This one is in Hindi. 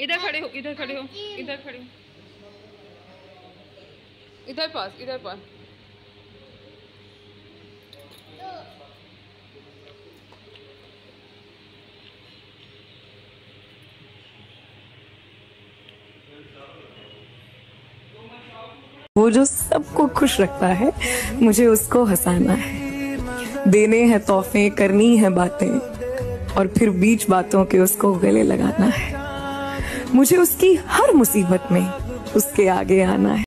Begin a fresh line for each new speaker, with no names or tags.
इधर खड़े हो, इधर खड़े हो, इधर खड़े हो। इधर पास इधर पास।
वो जो सबको खुश रखता है, मुझे उसको हंसाना है। देने हैं तोहफे, करनी है बातें, और फिर बीच बातों के उसको गले लगाना है। मुझे उसकी हर मुसीबत में उसके आगे आना है।